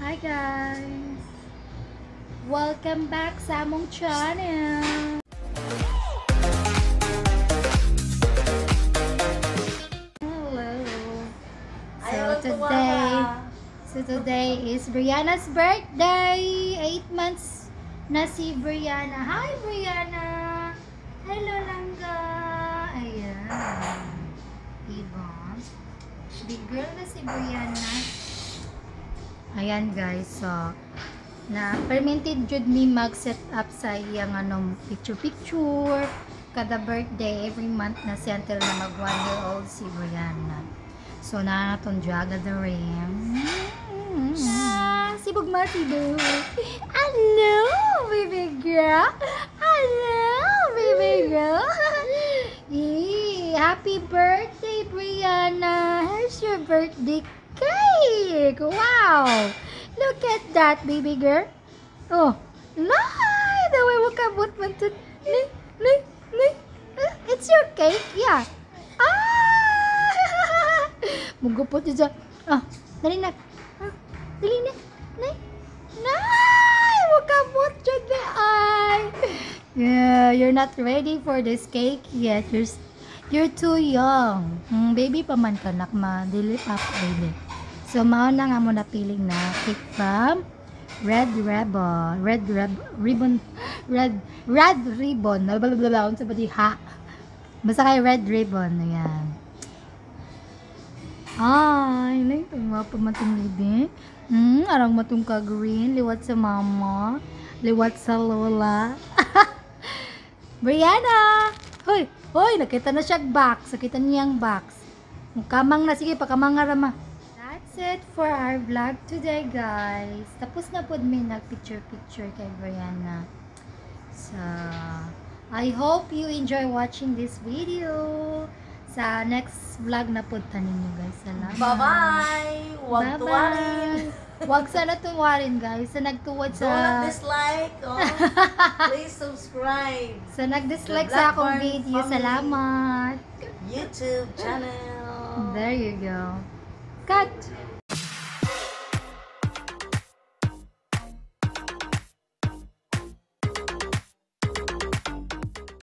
Hi guys! Welcome back sa among channel! Hello! So today, so today is Brianna's birthday! 8 months na si Brianna. Hi Brianna! Hello Langga! Ayan. Diba? Big girl na si Brianna. Ayan guys, so na permitted jud mi mag-set up sa iyang anong picture-picture kada birthday every month na si until na mag one year old si Brianna. So na naton jaga the ring. Ah, si Bugma si Bug. Hello, baby girl. Hello, baby girl. Happy birthday, Brianna. Here's your birthday cake. Wow. Look at that, baby girl. Oh, lie. The way mo kabot man to. Li, li, li. Uh, It's your cake, yeah. Ah! Mugupot siya. Ah, dali na. Ah, dali na. Nay. Nay! Mugabot siya na ay. Yeah, you're not ready for this cake yet. You're, you're too young. Hmm, baby pa man ka, nak ma. Dili pa baby. So, mao na nga mo napiling na cake from Red Ribbon. Red Rib Ribbon. Red Red Ribbon. Blah. Unsa ba di ha? Basta kay Red Ribbon. Ayan. Ay, lang ito mga pamatong libi. Hmm, arang matong ka green. Liwat sa mama. Liwat sa lola. Brianna! Hoy! Hoy! Nakita na siya box. Nakita niyang box. Kamang na. Sige, pakamang nga rama. That's it for our vlog today, guys. Tapos na po may nag-picture-picture kay Brianna. So, I hope you enjoy watching this video. Sa next vlog na po tanin nyo, guys. Salamat. Bye-bye! Huwag Bye-bye. tuwarin. Huwag sana tuwarin, guys. Sa nagtuwad sa... dislike. Oh. Please subscribe. Sa nag-dislike sa akong video. family. Salamat. YouTube channel. There you go. Cut!